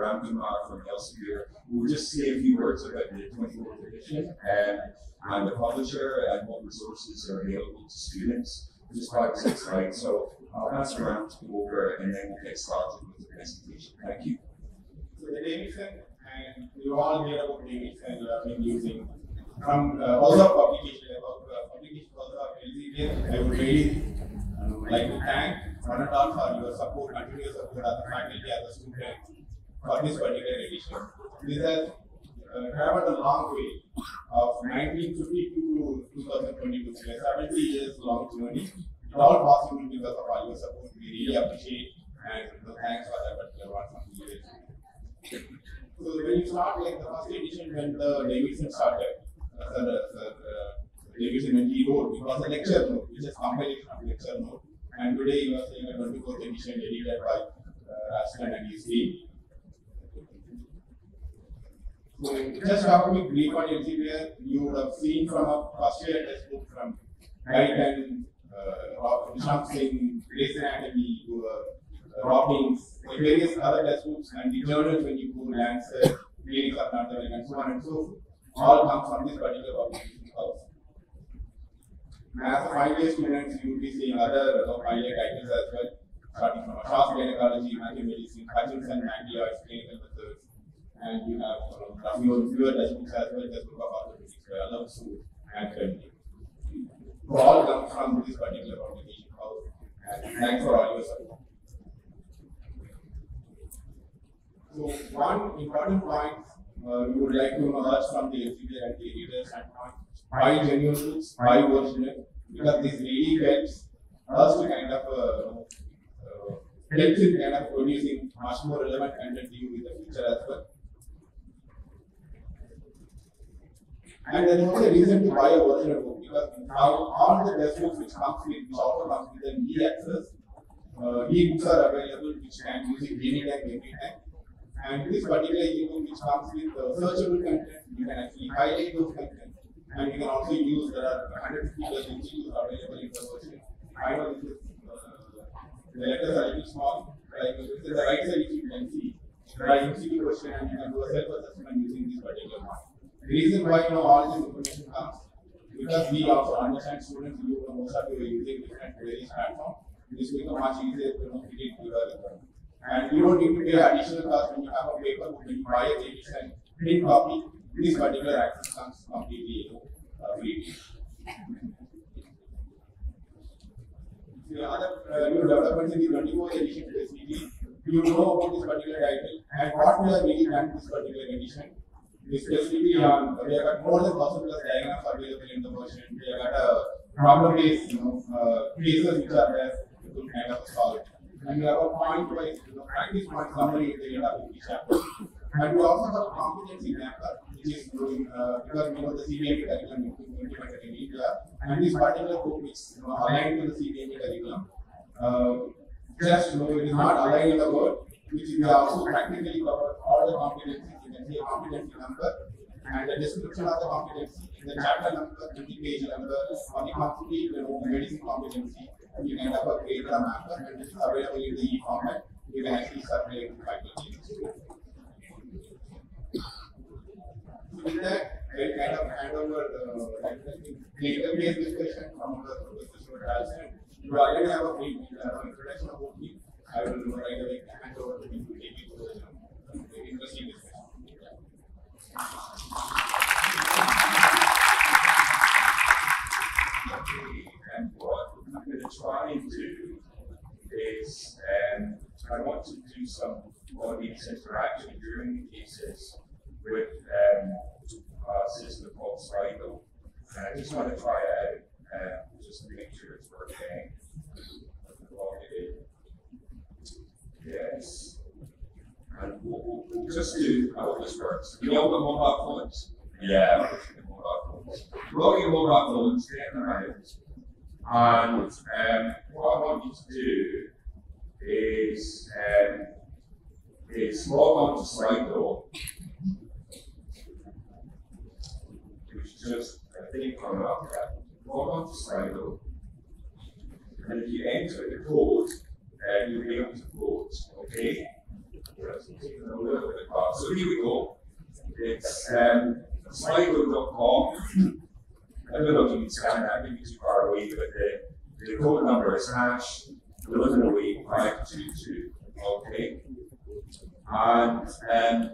Mr. Ramkumar from Elsevier, will just say a few words about the 24th edition um, and the publisher and what resources are available to students. Just five or slides. So I'll pass around to go over and then we'll get started with the presentation. Thank you. So the Davidson, and you all hear about Davidson, you have been using from uh, also publication about uh, publication. I would really uh, like to thank and all for your support, continuous support as a faculty, as a student for this particular edition. This has uh, traveled a long way of 1952 to 2022, so a 70 years long journey. It all possible because of all your support. We really appreciate and uh, thanks for that particular one So when you start like the first edition when the Davidson started, uh, the, the, the Davidson when he wrote, it was a lecture note, which is compilation of lecture note. And today you are seeing a 24th edition edited by uh, Ralston and his team. So just me brief on Elsevier, you would have seen from a first year textbook from Wright and uh, Nishant Singh, Gray's Anatomy, to uh, Robbins, various other textbooks and the journals when you go Lancet, Clinics of Anatomy and so on and so forth, all come from this particular publication house. As a final year students, you will be seeing other uh, final year titles as well, starting from Shaw's Gynecology, Matthew Medicine, Hutchison, Magliois, Clinical Methods, and you have uh, few fewer textbooks as well, orthopedics, where Alam Sood and Trendy. So all come from this particular publication house, and thanks for all your support. So one important point uh, we would like to emerge from the LCD and the reader standpoint, why genuine books, why because this really helps us to kind of uh, uh, helps in kind of producing much more relevant content in the future as well. And there is also a reason to buy a original book because now all the textbooks which comes with, which also comes with an e-access, uh, e-books are available which can use it anytime, anytime. And this particular ebook which comes with uh, searchable content, you can actually highlight those content. And you can also use, there are 150 plus MCQs available in the version. I know this is, uh, the letters are little small, like this is the right side which you can see. And you can do a self-assessment using this particular one. The reason why you know all this information comes, because we also understand students, you know, most of you are using different various platforms. This will become much easier to you know, fit it to your requirement. And you don't need to pay additional cost when you have a paper book, you buy a edition, print copy, this particular access comes completely you know, uh, free. The other uh, new developments in the 24th edition the you know about this particular title and what we have really done this particular edition. Specifically on, we have got more than 1000 plus diagrams available in the version. We have got a problem based, you know, uh, cases which are there to kind of solve it and we have a point wise you know, practice point summary in the end of each chapter. And we also have a competency mapper, which is doing uh, because we know the CBME curriculum implemented in India, and this particular book is you know, aligned to the CBME curriculum. Uh, just you know, it is not aligned in the word, which is also practically cover all the competencies. See a competency number and the description of the competency, in the chapter number, the page number, or the complete medicine competency you can a create a mapper and it's available in the e format. You can actually the faculty. So with that, I kind of hand over the clinical based discussion from the Professor. You already have a brief uh, introduction about me. And what I'm going to try and do is um, I want to do some audience interaction during the cases with um, a system called Slido. And I just want to try it out uh, just to make sure it's working. Yes. And we'll, we'll, we'll just do how this works. You know the mobile phones? Yeah, mobile phones. Roll your mobile phones, get in the right. And um, what I want you to do is, um, is log on to Slido, which just a thing from up there. log on to Slido, and if you enter the code, uh, you'll be able to vote, okay? So here we go. It's um, slido.com. I don't know if you can scan that, maybe too far away, but the, the code number is hash 1108 Okay. And um,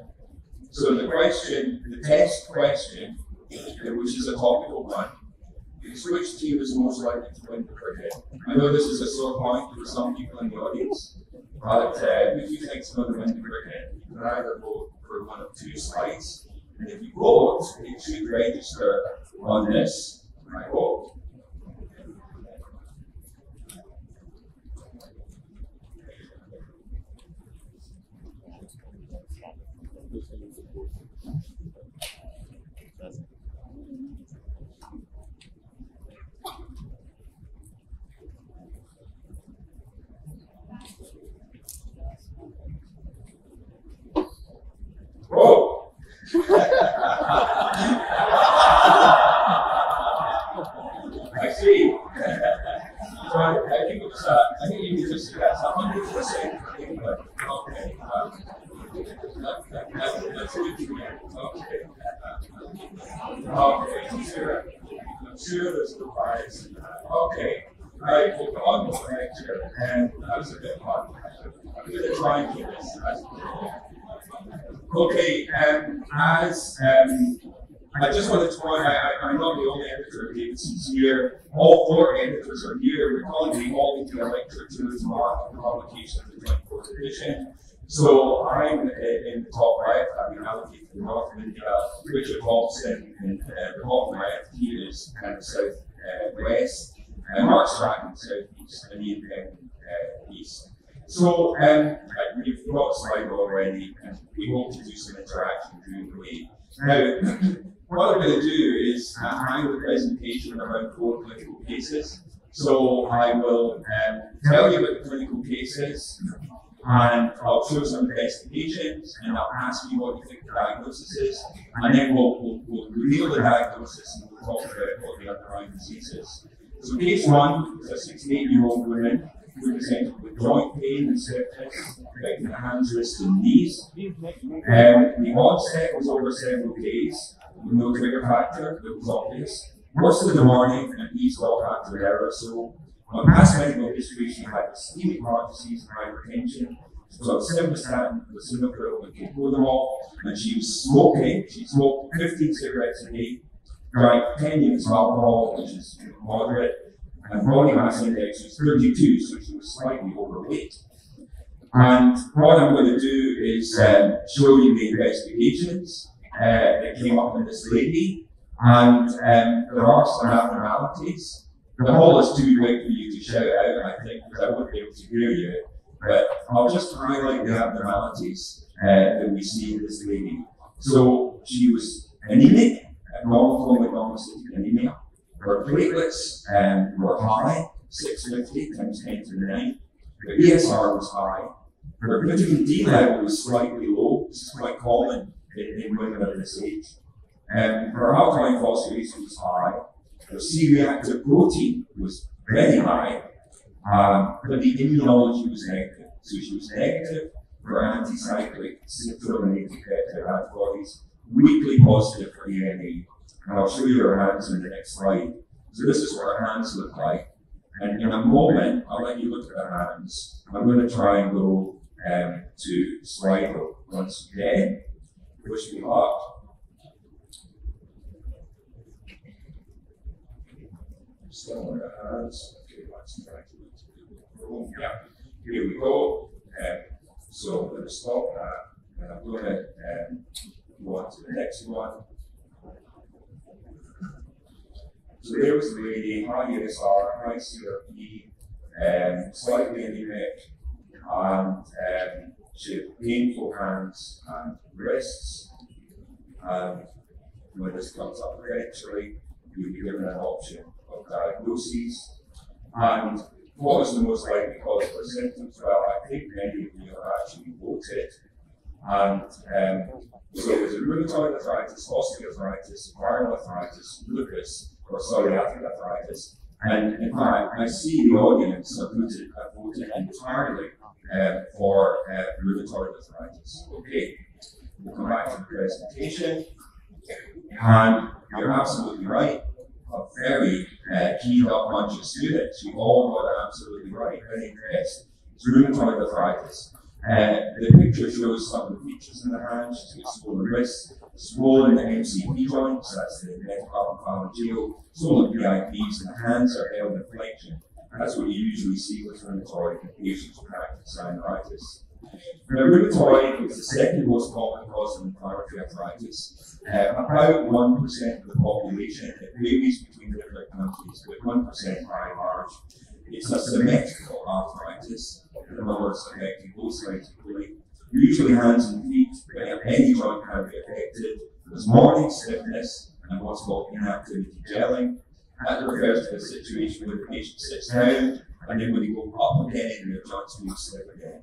so the question, the test question, which is a topical one, which team is most likely to win the cricket? I know this is a sore point for some people in the audience, but uh, if you think someone to win the cricket, you can either vote for one of two slides. And if you vote, you should register on this. I hope. Whoa! I see. So I, I think it's, uh, I think you just, that's hundred percent. Okay. Uh, that, that, that, that's good to hear. Okay. Okay, I'm sure, I'm sure there's no bias. Okay. We'll go on the and that was a bit fun. I'm going to try and keep this Okay, um, as um, I just wanted to point out, I, I'm not the only editor of Davidson's here. All four editors are here. We're calling the all a lecture to tomorrow the publication of the 24th edition. So I'm in the top right, I've been allocated to North India, Richard Hobson, and uh, the bottom right here is kind of south uh, west, uh, Mark Strachan south east, and Ian Penman uh, east. So um, we've got a slide already, and we hope to do some interaction during the week. Now, what I'm going to do is uh, hang a presentation around four clinical cases. So I will um, tell you about the clinical cases, and I'll show some investigations, and I'll ask you what you think the diagnosis is, and then we'll, we'll, we'll reveal the diagnosis and we'll talk about what the underlying disease is. So case one is a 68 year old woman who presented with joint pain and stiffness affecting the hands, wrists, and knees. Um, the onset was over several days no trigger factor that was obvious. Worse in the morning and eased off after an hour or so. On past medical history, she had ischemic heart disease and hypertension. She was on simvastatin, lisinopril, and cocodamol, and she was smoking. She smoked 15 cigarettes a day, drank 10 units of alcohol, which is moderate, and body mass index was 32, so she was slightly overweight. And what I'm going to do is um, show you the investigations that came up in this lady, and um, there are some abnormalities. The hall is too big for you to shout out, I think, because I wouldn't be able to hear you. But I'll just highlight the abnormalities uh, that we see in this lady. So she was anemic, normal monocytic anemia. Her platelets um, were high, 650 times 10 to the 9. Her ESR was high. Her vitamin D level was slightly low. This is quite common in, women of this age. Um, her alkaline phosphatase was high. Her C-reactive protein was very high, um, but the immunology was negative. So she was negative for anticyclic symptomatic antibodies, weakly positive for ENA. And I'll show you her hands in the next slide. So this is what her hands look like. And in a moment, I'll let you look at her hands. I'm going to try and go um, to Slido once again. Wish me luck. Still on her hands. Okay, let's try. Yeah, here we go. Um, so I'm going to stop that, and I'm going to um, go on to the next one. So there was the lady, high ESR, high CRP, um, slightly anemic, and um, had painful hands and wrists. And when this comes up eventually, you'll be given an option of diagnoses. And what was the most likely cause for symptoms? Well, I think many of you have actually voted. And um, so it rheumatoid arthritis, osteoarthritis, viral arthritis, lupus, or psoriatic arthritis. And in fact, I see the audience voted, have voted entirely uh, for uh, rheumatoid arthritis. Okay, we'll come back to the presentation. And you're absolutely right. A very uh, keyed bunch of students. You all got absolutely right. Very impressed. It's rheumatoid arthritis. Uh, the picture shows some of the features in the hands. Got swollen wrists, swollen MCP joints, that's the metacarpophalangeal, swollen PIPs, and the hands are held in flexion. That's what you usually see with rheumatoid patients synovitis. Now, rheumatoid is the second most common cause of inflammatory arthritis. Uh, about 1% of the population, it varies between different countries, but 1% by large. It's a symmetrical arthritis, in other words, affecting both sides equally. Usually hands and feet, but any joint can be affected. There's morning stiffness and what's called inactivity gelling. That refers to a situation where the patient sits down and then when they go up again, their joints will slip again.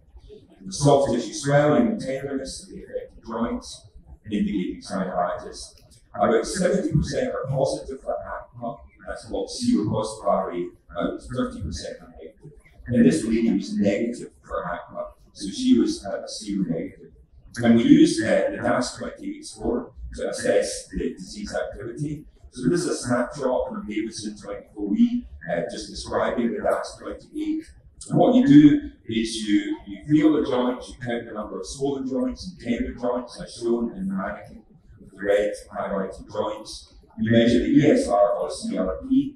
The soft tissue swelling and tenderness of the affected joints, indicating synovitis. About 70% are positive for ACPA, that's called seropositive about 30% are negative. And this lady was negative for ACPA, so she was uh, seronegative. And we used uh, the DAS28 score to assess the disease activity. So this is a snapshot from Davidson 24E, uh, just describing the DAS28. And what you do is you, you feel the joints, you count the number of swollen joints and tender joints, as shown in the mannequin with the red highlighted joints. You measure the ESR or CRP.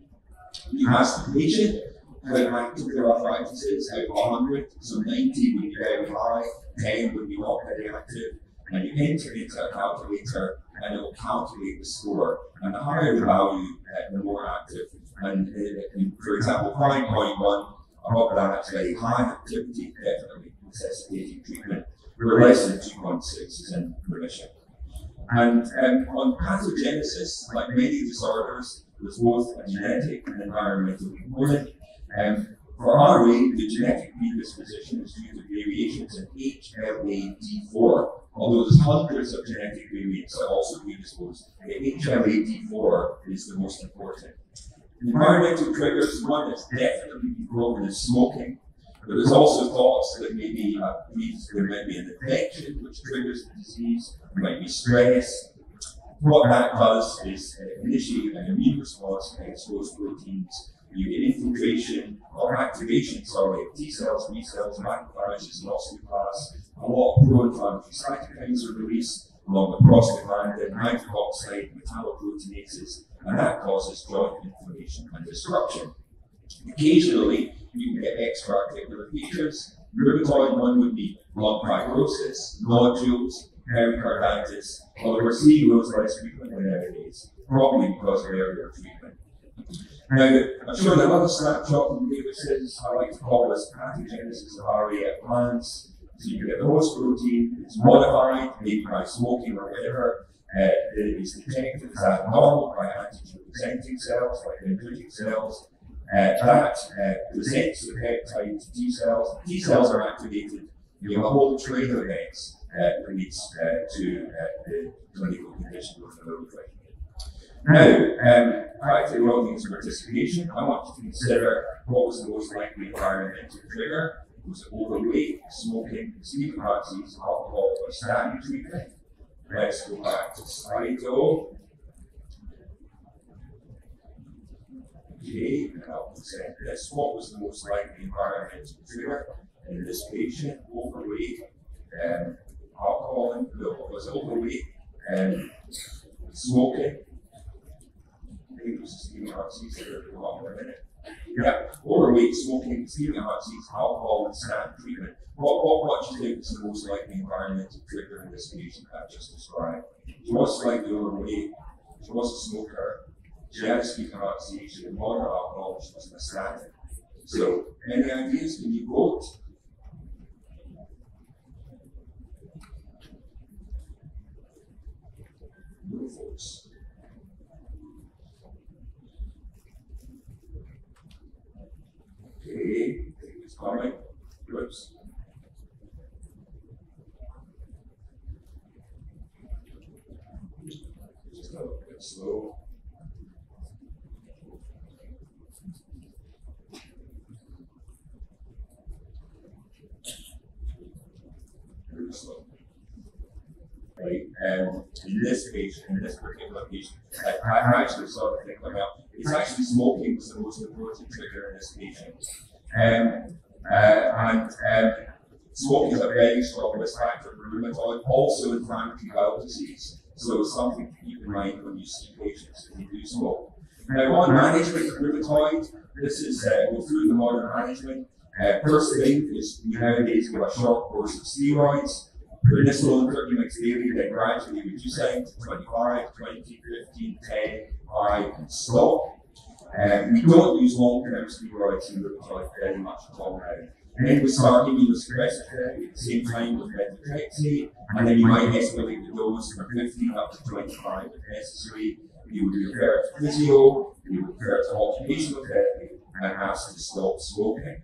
You ask the patient how active their arthritis is out of 100. So 90 would be very high, 10 would be not very active. And you enter into a calculator and it will calculate the score. And the higher the value, uh, the more active. And, uh, for example, 5.1 above that very high activity, definitely necessitating treatment. Where less than 2.6 is in remission. And um, on pathogenesis, like many disorders, there's both a genetic and environmental component. Um, for RA, the genetic predisposition is due to variations in HLA-DR4, although there's hundreds of genetic variants that also predispose. The HLA-DR4 is the most important. Environmental triggers, one that's definitely proven is smoking, but there's also thoughts that maybe uh, there might be an infection which triggers the disease, there might be stress. What that does is initiate an immune response against those proteins. You get infiltration or activation, sorry, T cells, B cells, macrophages, and osteoclasts. A lot of pro-inflammatory cytokines are released, along with prostaglandin, nitric oxide, metalloproteinases, and that causes joint inflammation and disruption. Occasionally, you can get extra-articular features. Rheumatoid one would be lung fibrosis, nodules, pericarditis, although we're seeing those less frequently nowadays, probably because of earlier treatment. Now, I'm sure the other snapshot from David like to call this pathogenesis of RA at plants. So you get the host protein, it's modified, maybe by smoking or whatever, uh, it is detected as abnormal by antigen presenting cells like dendritic cells. Uh, that uh, presents the peptide to T cells. T cells are activated. You have a whole train of events uh, that leads uh, to uh, the clinical condition of the Now, um, back to participation, I want to consider what was the most likely environmental trigger. Was overweight, smoking, sleep heart alcohol, or statin treatment? Let's go back to Slido. Okay, and I'll this. What was the most likely environmental trigger in this patient? Overweight, um, alcohol, and no, was overweight, and smoking. I think it was on for a minute. Yeah, overweight, smoking, ischemic heart disease, alcohol, and statin treatment. What, what, what do you think is the most likely environmental trigger in this patient I've just described? She was slightly overweight, she was a smoker, she had a ischemic heart disease, she had moderate alcohol, she was a statin. So, any ideas? Can you vote? comic strips. Just a bit slow. Very slow. Right, and in this patient, in this particular patient, like I'm actually sort of thinking about, it's actually smoking was the most important trigger in this patient. and and um, smoking is a very strong risk factor for rheumatoid, also inflammatory bowel disease. So it's something to keep in mind when you see patients who do smoke. Now, on management of rheumatoid, this is uh, go through the modern management. Uh, first thing is we nowadays give a short course of steroids. Prednisolone 30 mg daily, then gradually reducing to 25, 20, 15, 10, 5, and stop. Um, we don't use long-term steroids in rheumatoid very much all now. And then we start immunosuppressive therapy at the same time with methotrexate, and then you might escalate the dose from 15 up to 25 if necessary. You would refer to physio, you would refer to occupational therapy, and ask to stop smoking.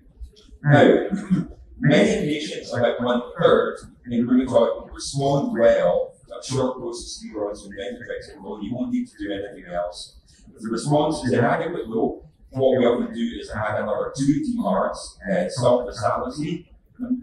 Now, many patients, about one third in rheumatoid, respond well to short course of steroids and methotrexate alone. You won't need to do anything else. The response is inadequate, though, what we have to do is add another two DMARDs, uh, sulfasalazine,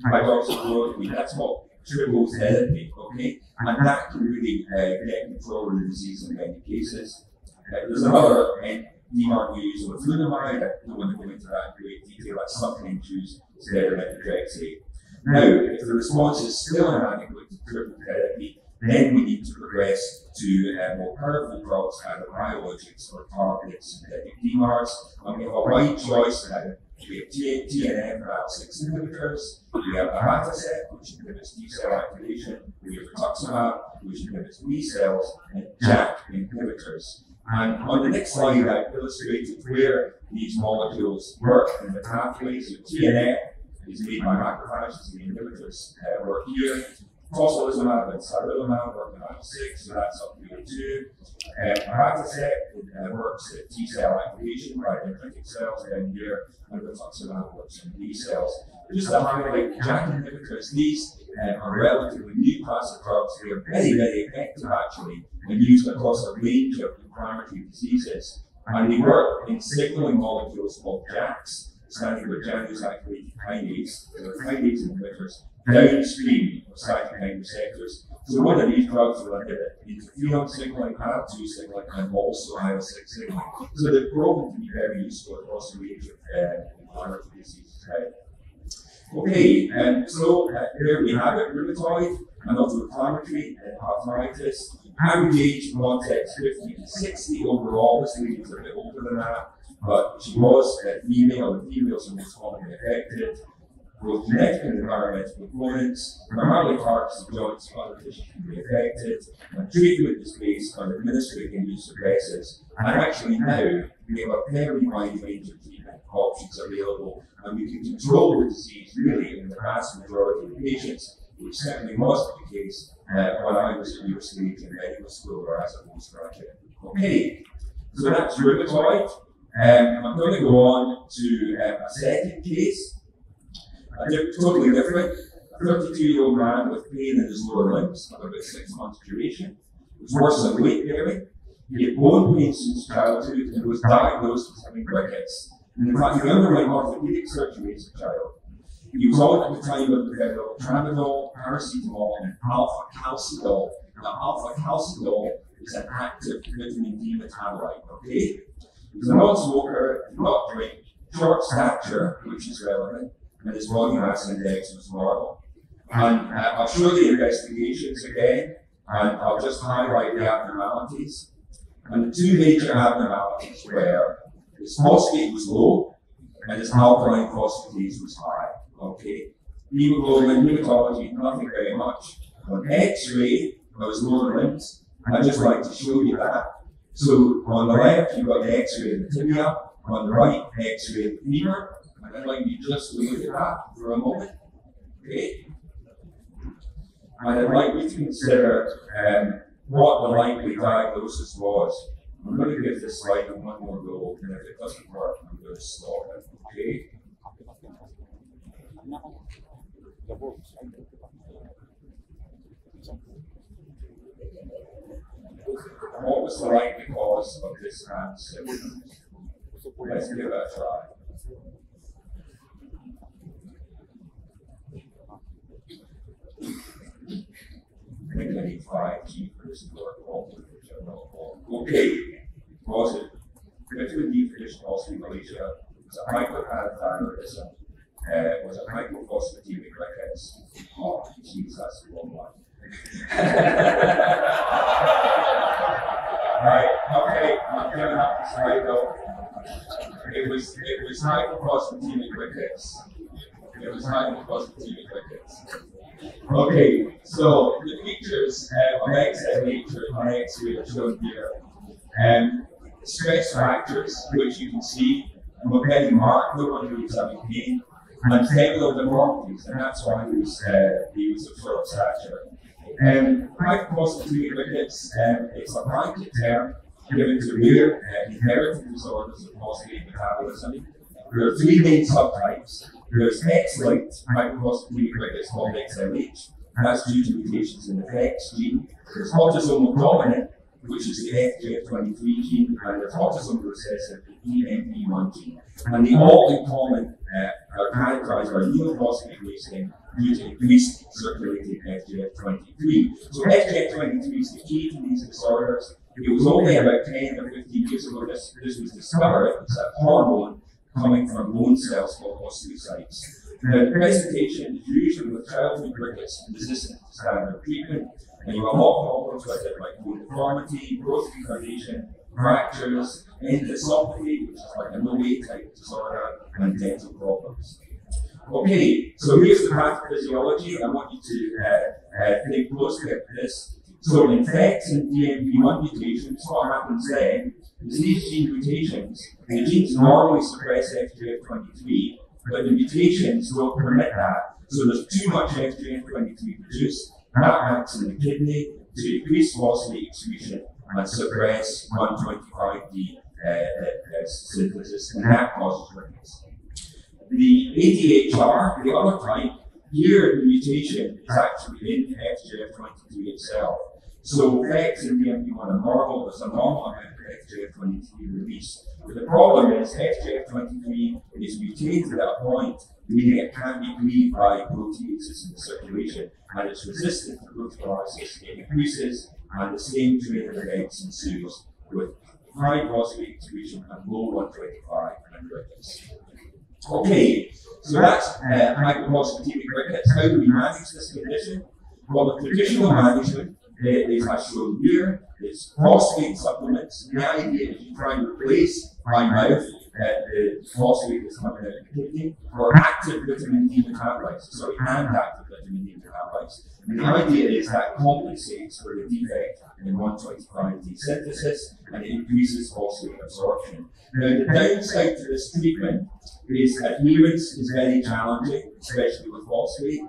hydroxychloroquine. That's what triple therapy, okay? And that can really uh, get control of the disease in many cases. Uh, there's another uh, we use with leflunomide. I don't want to go into that in great detail. That's something to use instead of methotrexate. Now, if the response is still inadequate to triple therapy, then we need to progress to uh, more powerful drugs, either biologics or targeted synthetic DMARDs. And we have a wide choice now. We have TNF IL-6 inhibitors, we have abatacept, which inhibits T cell activation, we have rituximab, which inhibits B cells, and JAK inhibitors. And on the next slide, I've illustrated where these molecules work in the pathways. So TNF is made by macrophages, the inhibitors uh, work here. Tocilizumab and sarilumab work in IL-6, so that's up here too. And abatacept uh, works at T cell activation by dendritic cells down here, and rituximab works in B cells. Just to highlight JAK inhibitors, these uh, are relatively new class of drugs. They are very, very effective actually, and used across a range of inflammatory diseases. And they work in signaling molecules called JAKs, Janus activated kinase. Kinase inhibitors downstream of cytokine receptors. So one of these drugs will inhibit interferon signaling, IL-2 signaling, and also IL-6 signaling. So they're proven to be very useful across a range of uh, inflammatory diseases. Right? Okay, and so uh, here we have it, rheumatoid, and autoinflammatory and arthritis. Average age context 50 to 60 overall. This lady's a bit older than that, but she was a female, and females are most commonly affected with genetic and environmental components, primarily hearts, joints, other tissues can be affected, and treatment is based on administering use suppressors. And actually now, we have a very wide range of treatment options available, and we can control the disease really in the vast majority of patients, which certainly wasn't the case uh, when I was at stage in medical school or as a postgraduate. Okay, so that's rheumatoid. Um, I'm going to go on to uh, a second case a totally different. A 32 year old man with pain in his lower limbs of about six months duration. It was worse than weight bearing. He had bone pain since childhood and was diagnosed with having rickets. And in fact, he underwent orthopedic surgery as a child. He was on at the time of the tramadol, paracetamol, and alpha calcidol. Now, alfacalcidol is an active vitamin D metabolite, okay? He's a non smoker, did not drink, short stature, which is relevant, and his body mass index was normal. And uh, I'll show the investigations again, and I'll just highlight the abnormalities. And the two major abnormalities were his phosphate was low, and his alkaline phosphatase was high. Okay. Hemoglobin, hematology, nothing very much. On X-ray, of his lower limbs, I'd just like to show you that. So on the left, you've got the X-ray tibia. On the right, X-ray femur. And I'd like you just to look at that for a moment. Okay? And I'd like you to consider um, what the likely diagnosis was. I'm going to give this slide one more go, and if it doesn't work, I'm going to stop it. Okay? What was the likely cause of this? Let's give it a try. think I need five G for this to work. Okay, was it vitamin D deficient osteomalacia? Was it hyperparathyroidism? Uh, was it hypophosphatemia rickets? Oh, wrong one. right, okay, I'm gonna have to slide though. It was it was hypophosphatemia rickets. It was hypophosphatemia rickets. Okay, so the features uh, of excess nature on X-ray are shown here. Um, stress fractures, which you can see, were very marked, no one who was having pain, and femoral deformities, and that's why he was, uh, he was a short stature. Um, hypophosphatemia rickets, um, it's a blanket term given to rare uh, inherited disorders of phosphate metabolism. There are three main subtypes. There's X-linked hypophosphatemia rickets called XLH, and that's due to mutations in the PHEX gene. It's autosomal dominant, which is the FGF23 gene, and autosomal recessive, the DMP1 gene. And they all in common uh, are characterized by neophosphate wasting due to increased circulating FGF23. So FGF23 is the key to these disorders. It was only about 10 or 15 years ago this, this was discovered. It's a hormone coming from bone cells called osteocytes. The presentation is usually with childhood rickets resistant to standard treatment, and you have all problems with it like deformity, growth retardation, fractures, enthesopathy, which is like a no-way type disorder, and dental problems. Okay, so here's the pathophysiology. I want you to uh, uh, think closely at this. So in fact, in DMP1 mutations, what happens then is these gene mutations, the genes normally suppress FGF23, but the mutations don't permit that. So there's too much FGF23 produced, and that acts in the kidney to increase phosphate excretion and suppress 125D uh, synthesis, and that causes rickets. The ADHR, the other type, here the mutation is actually in FGF23 itself. So X in DMP1 are normal, there's a normal amount of FGF23 release. But the problem is FGF23 is mutated at a point, meaning it can be cleaved by proteases in the circulation, and it's resistant to. It increases, and the same train of events ensues with high phosphate excretion and low 125 and. Okay, so that's uh, hypophosphatemic rickets. How do we manage this condition? Well, the traditional management uh, is as shown here. It's phosphate supplements. The idea is you try and replace by mouth uh, the phosphate coming out of the kidney or active vitamin D metabolites. Sorry, and active vitamin D metabolites. And the idea is that compensates for the defect in 125D synthesis and increases phosphate absorption. Now, the downside to this treatment is adherence is very challenging, especially with phosphate.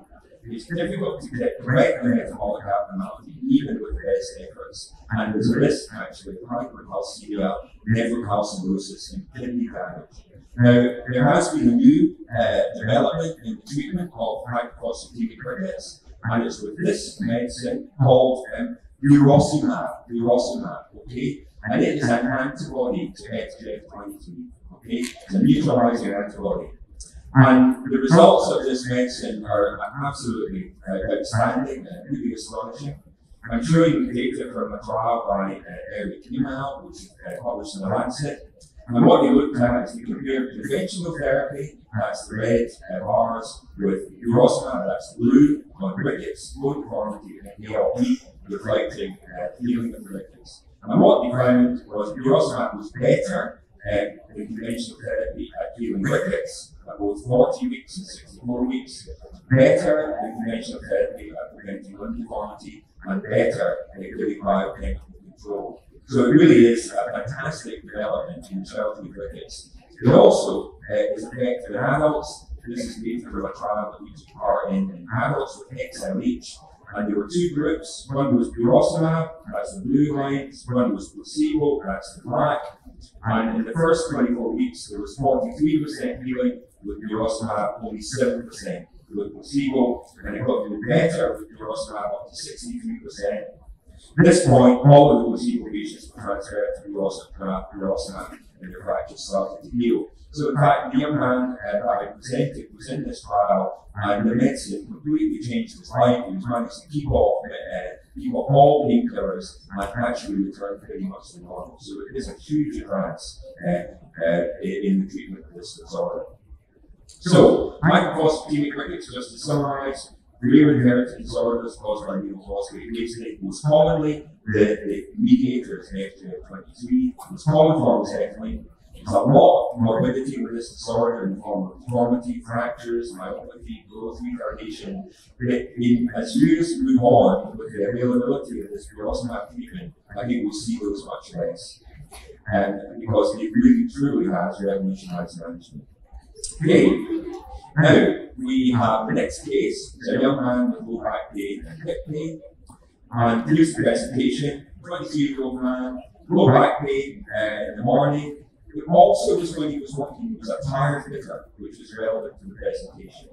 It's difficult to get correct metabolic abnormality, even with the best efforts. And there's a risk actually of hypercalcemia, nephrocalcinosis, and kidney damage. Now, there has been a new uh, development in the treatment of hypophosphatemic rickets, and it's with this medicine called um, Burosumab, Burosumab, okay? And it is an antibody to FGF23, okay? It's a neutralizing antibody. And the results of this medicine are absolutely uh, outstanding and really astonishing. I'm showing data from a trial by uh, Erik Imel, which uh, published in the Lancet. And what he looked at is he compared conventional therapy, that's the red uh, bars, with burosumab, that's blue, on rickets, bone deformity, and ALP, reflecting uh, healing of rickets. And what he found was burosumab was better uh, the conventional therapy at healing rickets, at both 40 weeks and 64 weeks, better than conventional therapy at preventing lung deformity, and better at giving biochemical control. So it really is a fantastic development in childhood rickets. It also uh, is effective in adults. This is data from a trial that we took part in in adults with XLH. And there were two groups. One was burosumab, that's the blue lines. One was placebo, that's the black. And in the first 24 weeks, there was 43% healing with burosumab, only 7% with placebo. And it got even better with burosumab, up to 63%. At this point, all of the placebo patients were transferred to burosumab, and their started to heal. So in fact, the young man uh, I presented was in this trial, and the medicine completely changed his life. He was managed to keep off uh, people all painkillers and actually return pretty much to normal. So it is a huge advance uh, uh, in the treatment of this disorder. So, hypophosphatemia rickets, just to summarize, rare inherited disorders caused by neophosphate wastage. Most commonly, the, the mediator is FGF23. Most common form is ethylene. There's a lot of morbidity with this disorder in the form of deformity, fractures, myopathy, growth retardation. In, as years move on with the availability of this have treatment, I think we'll see those much less. And because it really truly has revolutionized management. Okay, now we have the next case. It's a young man with low back pain and hip pain. Here's the presentation 23 year old man, low back pain uh, in the morning, but also was when he was working, he was a tire fitter, which is relevant to the presentation.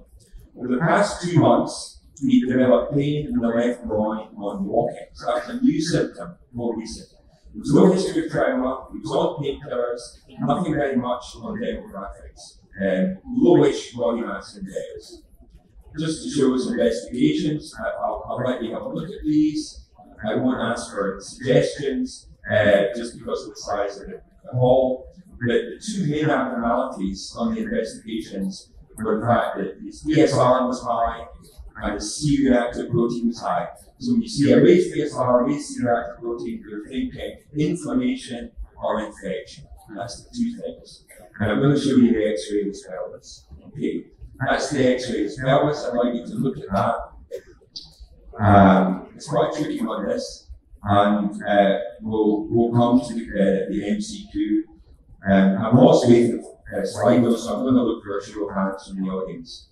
Over the past two months, he developed pain in the left groin on walking. So that's a new symptom, more recent. There was no history of trauma, he was on painkillers, nothing very much on demographics, and lowish body mass index. Just to show some investigations, I'll, I'll let you have a look at these. I won't ask for suggestions, uh, just because of the size of the hall But the two main abnormalities on the investigations were the fact that his ESR was high and his C-reactive protein was high. So when you see a raised ESR, raised C-reactive protein, you're thinking inflammation or infection. That's the two things. And I'm going to show you the X-ray of his pelvis. Okay, that's the X-ray of his pelvis. I'd like you to look at that. Um, it's quite tricky on this, and uh, we'll, we'll come to uh, the MCQ and I'm also with uh, Slido, so I'm going to look for a show of hands from the audience.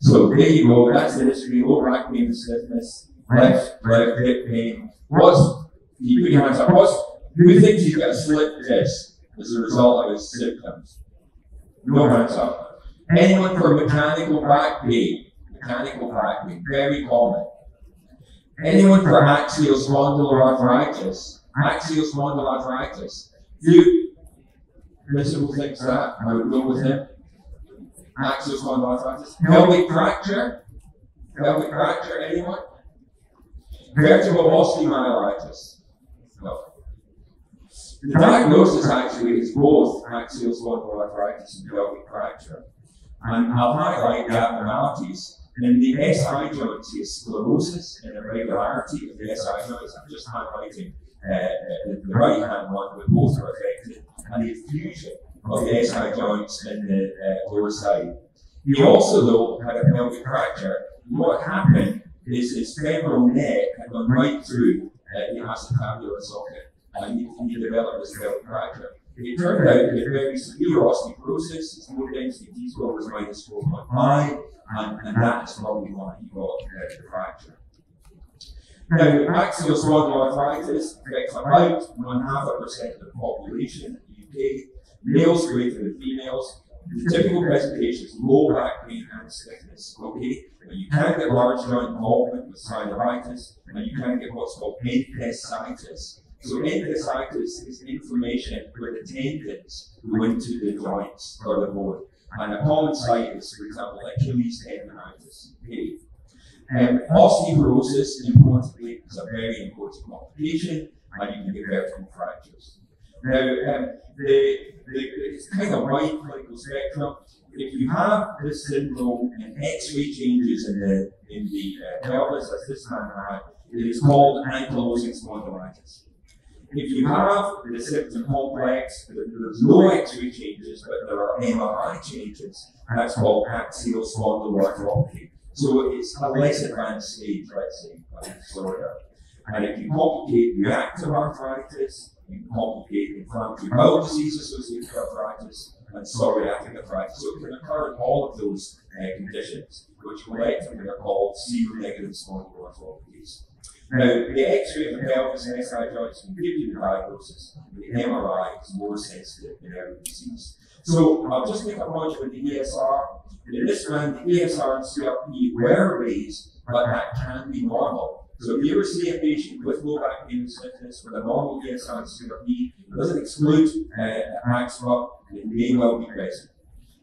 So there you go, that's the history, lower back pain, stiffness, left, left hip pain. What's, you put your hands up, what's, who thinks he's got a slip disc as a result of his symptoms? No up. Anyone for mechanical back pain? Mechanical back pain, very common. Anyone for axial spondyloarthritis? Axial spondyloarthritis. You, Principal thinks that. I would go with him. Axial spondyloarthritis. Pelvic fracture. Pelvic fracture. Anyone? Vertebral osteomyelitis. The diagnosis actually is both axial spondyloarthritis arthritis and pelvic fracture. And I'll highlight the abnormalities. In the SI joints, is sclerosis and irregularity of the SI joints. I'm just highlighting uh, uh the right hand one, but both are affected and the fusion of the SI joints in the uh, lower side. He also, though, had a pelvic fracture. What happened is his femoral neck had gone right through uh, the acetabular socket, and he, he developed this pelvic fracture. It turned out had very severe osteoporosis. His low density T score was minus 4.5, and, and that is probably why he got uh, the fracture. Now, axial spondyloarthritis affects about one half a percent of the population in the UK, males greater than females. The typical presentation is low back pain and stiffness. Okay, but you can get large joint involvement with synovitis, and you can get what's called enthesitis. So enthesitis is inflammation where the tendons go into the joints or the bone. And a common site is, for example, Achilles tendonitis. Okay. Um, osteoporosis, importantly, is a very important complication, and you can get vertebral fractures. Now, um, the, the, it's kind of wide clinical spectrum. If you have this syndrome and X-ray changes in the in the uh, pelvis, as this man had, it is called ankylosing spondylitis. If you have the symptom complex, there's no X-ray changes, but there are MRI changes, that's called axial spondyloarthropathy. So it's a less advanced stage, let's say, of disorder. And if you complicate reactive arthritis, you complicate inflammatory bowel disease associated with arthritis and psoriatic arthritis. So it can occur in all of those uh, conditions, which collectively are called seronegative spondyloarthropathies. Now, the X-ray of the pelvis and SI joints can give you the diagnosis, but the MRI is more sensitive in early disease. So I'll just make a point with the ESR. And In this man, the ESR and CRP were raised, but that can be normal. So if you ever see a patient with low back pain and stiffness with a normal ESR and CRP, it doesn't exclude uh, AXMA, it may well be present.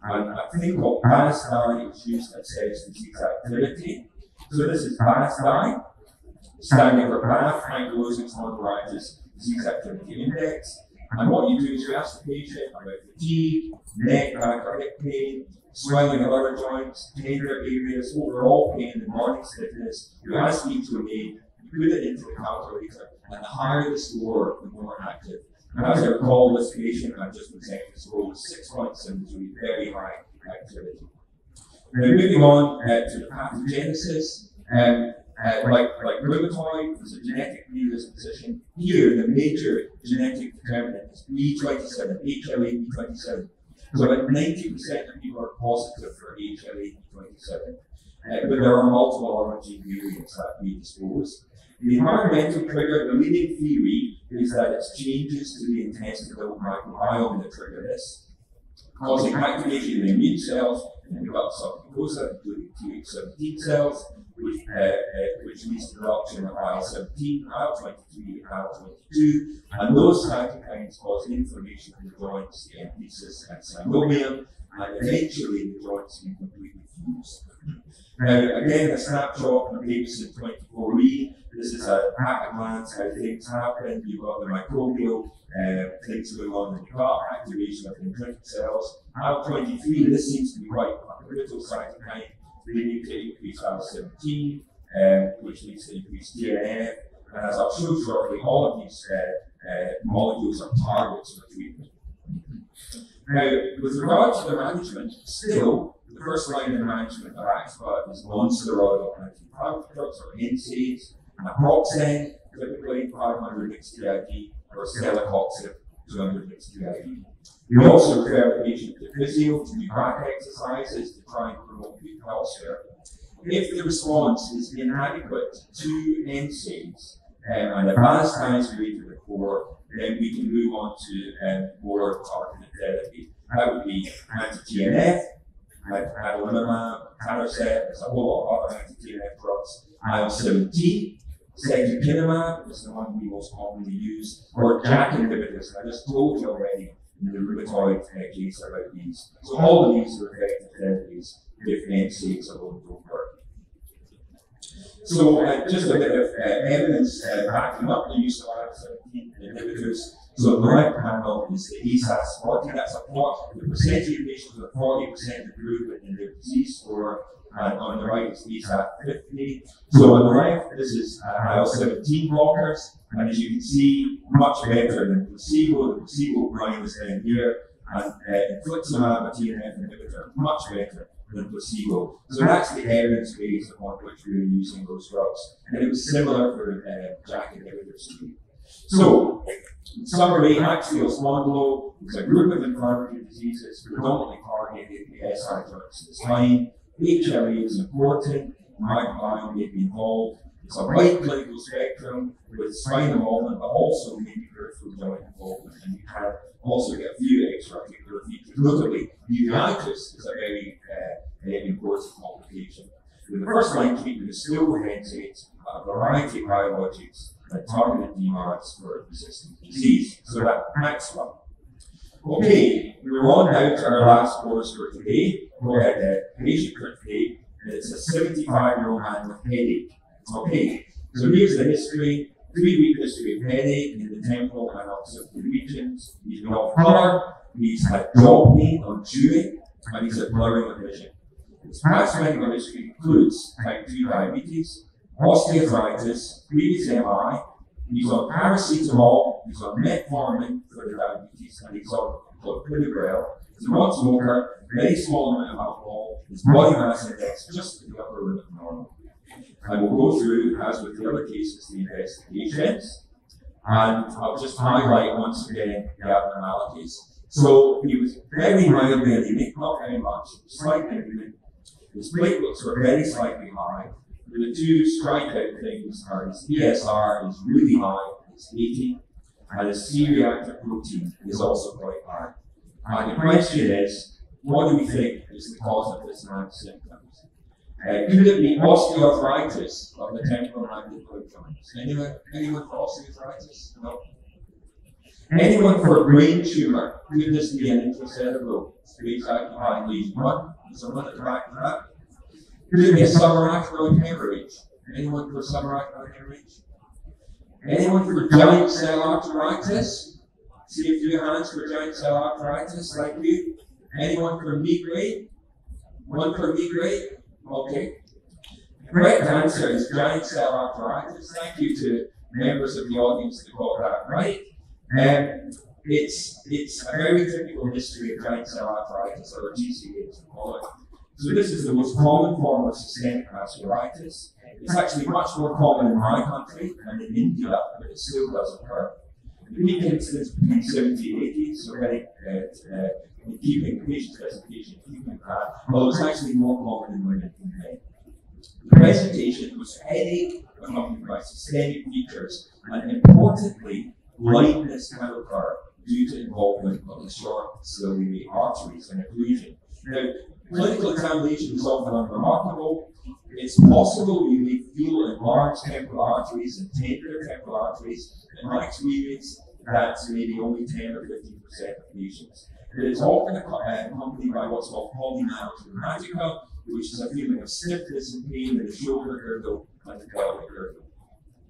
And a thing called BASDAI is used that says disease activity. So this is BASDAI. Standing for BASDAI, ankylosing spondylitis disease activity index. And what you do is you ask the patient about fatigue, neck, back, or hip pain, swelling of other joints, tender areas, overall pain, and morning stiffness. You ask each to name, you put it into the calculator, and the higher the score, the more active. And as I recall, this patient I just presented, the score was six points and was very high activity. Now, moving on uh, to the pathogenesis, um, like, like rheumatoid, there's a genetic predisposition. Here, the major genetic determinant is B27, HLA-B27. So about 90% of people are positive for HLA-B27. Uh, but there are multiple other variants that predispose. The environmental trigger, the leading theory is that it's changes to the intestinal microbiome that trigger this, causing activation of the immune cells and develop submucosa, including Th17 cells, which, uh, uh, which leads to production of IL-17, IL-23, IL-22, and those cytokines cause inflammation in the joints, the entheses and synovium, and eventually the joints can completely fuse. Now, again, a snapshot from Davidson 24E. This is a at a glance how things happen. You've got the microbial uh, things going on in the gut, activation of dendritic cells. IL-23, this seems to be quite a pivotal cytokine leading to increased IL-17, um, which leads to increased TNF. And as I'll show shortly, all of these uh, uh, molecules are targets for treatment. Now, with regard to the management, still, the first line of management of AxSpA is non-steroidal antiviral drugs or NSAIDs, naproxen, typically 500 mg TID, or celecoxib, 200 mg TID. We also refer the patient to physio to do back exercises to try and promote good care. If the response is inadequate to NSAIDs um, and advanced times to the core, then we can move on to um, more targeted therapy. That would be anti-TNF, adalimumab, etanercept, there's a whole lot of other anti-TNF drugs, IL-17, secukinumab is the one we most commonly use, or JAK inhibitors. I just told you already the rheumatoid uh, case about these. So all of these are effective therapies if NSAIDs alone don't work. So uh, just a bit of uh, evidence uh, backing up the use of IL-17 inhibitors. So the right panel is the ASAS 40. That's a plot. The percentage of patients with a 40% improvement in their disease score. And on the right is ASAS 50. So on the right, this is uh, IL-17 blockers. And as you can see, much better than placebo. The placebo line is down here. And uh, infliximab, a TNF inhibitor, much better than placebo. So that's the evidence base upon which we are using those drugs. And it was similar for uh, JAK inhibitors too. So, in summary, axial spondylo is a group of inflammatory diseases predominantly targeting the SI joints spine. HLA is important, microbiome may be involved. It's a wide clinical spectrum with spine involvement, but also maybe peripheral joint involvement. And you can also get a few extra-articular features. Notably, uveitis is a very uh, important complication. With the first line treatment is still NSAIDs, a variety of biologics that targeted DMARDs for resistant disease. So that next Okay, we're on now to our last course for today. We had a patient for today, and it's a 75 year old man with headache. Okay, so here's the history. Three week history of headache in the temporal and occipital regions. He's been color, he's had jaw pain on chewing, and he's had blurring of vision. His past medical history includes type 2 diabetes, osteoarthritis, previous MI, he's on paracetamol, he's on metformin for the diabetes, and he's on clopidogrel. He's a non-smoker, very small amount of alcohol, his body mass index just at the upper limit of normal. I will go through, as with the other cases, the investigations, and I'll just highlight once again the abnormalities. So he was very mildly anemic, not very much, slightly anemic. His platelets were very slightly high. The two strikeout things are his ESR is really high, it's 80, and his C-reactive protein is also quite high. And the question is, what do we think is the cause of this man's symptoms? Uh, could it be osteoarthritis of the temporal mandibular joints? Anyone, anyone for osteoarthritis? No. Anyone for a brain tumor? Could this be an intracerebral space occupying lesion? One? Someone at the back of that? Could it be a subarachnoid hemorrhage? Anyone for subarachnoid hemorrhage? Anyone for giant cell arteritis? See a few hands for giant cell arteritis, like you. Anyone for migraine? One for migraine? Okay. Correct answer is giant cell arteritis. Thank you to members of the audience that got that right. Um, it's it's a very typical history of giant cell arteritis, or GCA we call it. So this is the most common form of systemic vasculitis. It's actually much more common in my country and in India, but it still does occur. The peak incidence between 70 and 80, so getting uh, uh, keeping patient specification, keeping that, although it's actually more common in women than men. The presentation was headache accompanied by systemic features, and importantly, blindness can occur due to involvement of the short ciliary arteries and occlusion. Now, clinical examination is often unremarkable. It's possible you may feel enlarged temporal arteries and tender temporal arteries. In my experience, that's maybe only 10 or 15 percent of patients. It is often uh, accompanied by what's called rheumatica, which is a feeling of stiffness and pain in the shoulder girdle and the pelvic girdle.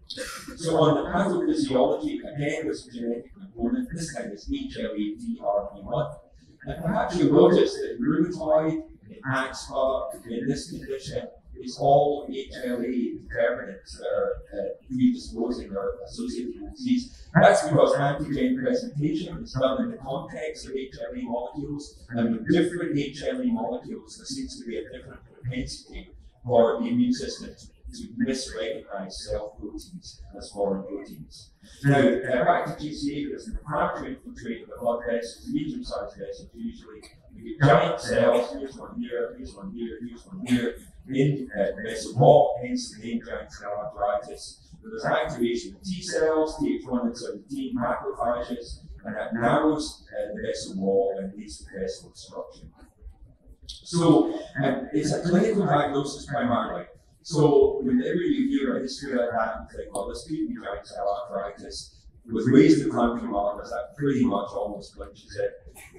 So on the pathophysiology, again, there's a genetic component. This time is HLA-DRB1. And perhaps you notice that rheumatoid, in AxSpA, in this condition, is all HLA determinants that are uh, predisposing or associated with disease. That's because antigen presentation is done in the context of HLA molecules, and with different HLA molecules, there seems to be a different propensity for the immune system to misrecognize self proteins as foreign proteins. Now, back to GCA, there's an refractory infiltrate of the blood vessels, medium-sized vessels usually. You get giant cells, here's one here, here's one here, here's one here, in uh, the vessel wall, hence the name giant cell arteritis. There's activation of T cells, Th1 and 17 macrophages, and that narrows uh, the vessel wall and leads to vessel obstruction. So um, it's a clinical diagnosis primarily. So whenever you hear a history like that, think, well, this could be giant cell arteritis. With raised inflammatory markers, that pretty much almost clinches it.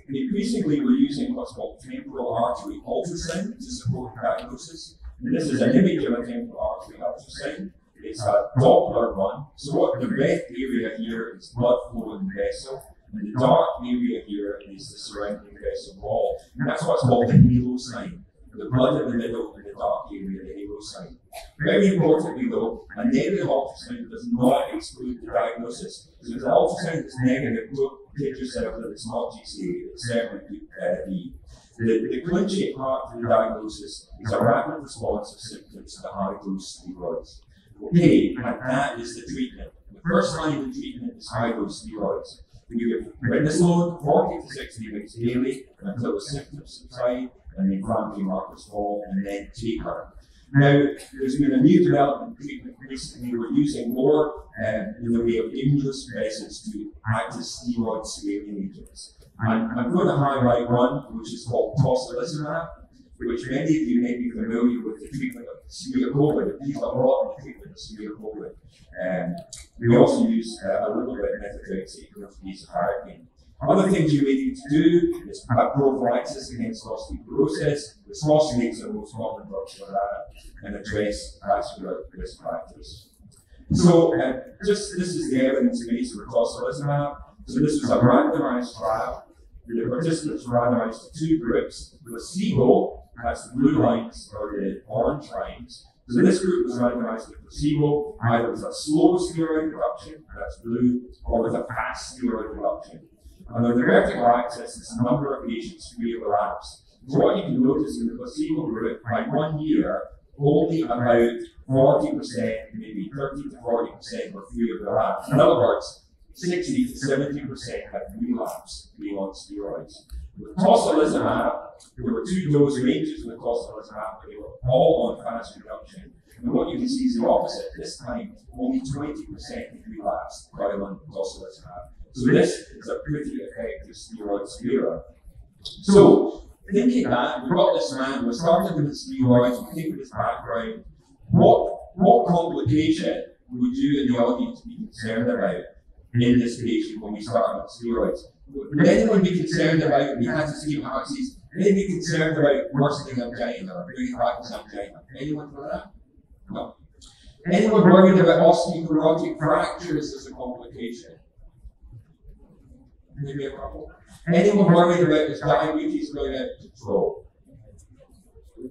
And increasingly, we're using what's called temporal artery ultrasound to support diagnosis. And this is an image of a temporal artery ultrasound. It's a Doppler one. So what the red area here is blood flow in the vessel, and the dark area here is the surrounding vessel wall. And that's what's called the halo sign. The blood in the middle and the dark area, the halo sign. Very importantly though, a negative ultrasound does not exclude the diagnosis. So if the ultrasound is negative, look, kid yourself that it's not GCA, it's certainly uh. The, the clinching part of the diagnosis is a rapid response of symptoms to high dose steroids. Okay, and that is the treatment. The first line of treatment is high dose steroids. You give prednisone 40 to 60 weeks daily until the symptoms subside and the inflammatory markers fall, and then taper. Now, there's been a new development recently. We're using more um, in the way of immunosuppressants to act as steroid sparing agents. And I'm going to highlight one, which is called tocilizumab, which many of you may be familiar with the treatment of severe COVID. These are in treatment of severe COVID. Um, we also use uh, a little bit of methotrexate for azathioprine. Other things you may need to do is prophylaxis against osteoporosis, bisphosphonates are most common and address vascular risk factors. So, uh, just this is the evidence base for tocilizumab. So, this was a randomized trial. The participants were randomized to two groups. Placebo, that's the blue lines or the orange lines. So this group was randomized to placebo, either with a slow steroid reduction, that's blue, or with a fast steroid reduction. On the vertical axis is the number of patients free of relapse. So what you can notice in the placebo group, by one year, only about 40%, maybe 30 to 40% were free of relapse. In other words, 60 to 70% had relapse beyond steroids. With tocilizumab, there were two dose ranges with tocilizumab, but they were all on fast reduction. And what you can see is the opposite. This time, only 20% had relapsed while on tocilizumab. So this is a pretty effective steroid sparer. So, thinking that, we've got this man, we're starting with steroids, we think with his background, what, what complication would you in the audience be concerned about in this patient when we start with steroids? Would anyone be concerned about, he has to see how he's, anyone be concerned about worsening angina or bringing back his angina? Anyone for that? No. Anyone worried about osteoporotic fractures as a complication? Maybe a couple. Anyone worried about his diabetes going out of control?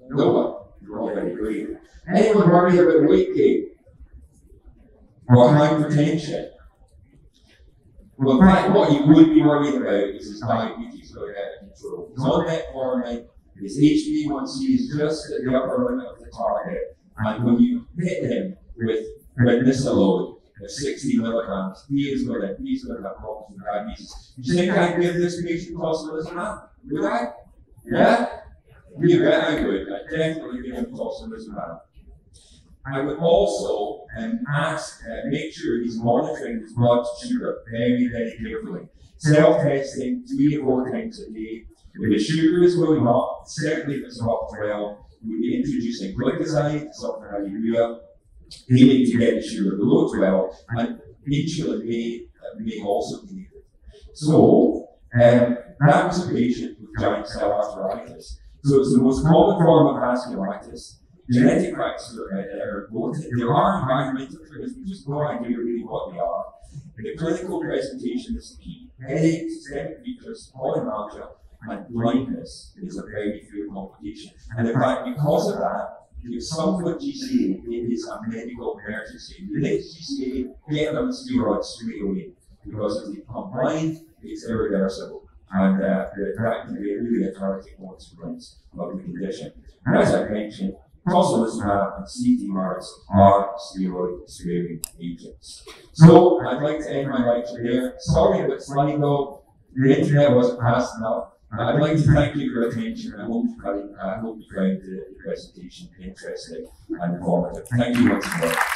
No one. You're all very great. Anyone worried about weight gain? Or hypertension? Well, in fact, what you would be worried about is his diabetes going out of control. He's on metformin, his HbA1c is just at the upper limit of the target, and when you hit him with prednisolone at 60 milligrams, he is going to he's going to have problems with diabetes. You think I'd give this patient tocilizumab? Would I? Yeah? You bet I would. I'd definitely give him tocilizumab. I would also um, ask, uh, make sure he's monitoring his blood sugar very, very carefully. Self-testing three or four times a day. If his sugar is going up, certainly if it's up 12, we would be introducing gliclazide, sulfonylurea, aiming to get the sugar below 12, and insulin may, may also be needed. So, um, that was a patient with giant cell arteritis. So it's the most common form of vasculitis. Genetic factors are, important. There are environmental triggers, we just no idea really what they are. The clinical presentation is key. Headache, systemic weakness, polymyalgia, and blindness is a very few complication. And in fact, because of that, if someone GCA, is a medical emergency. You think GCA, get them steroids straight away. Because if they become blind, it's irreversible. And uh, that can be really a tragic consequence of the condition. And as I mentioned, tocilizumab and CTMARs are steroid sparing agents. So I'd like to end my lecture here. Sorry about Slido. The internet wasn't fast enough. I'd like to thank you for your attention. I hope you I hope you found the presentation interesting and informative. Thank you once more.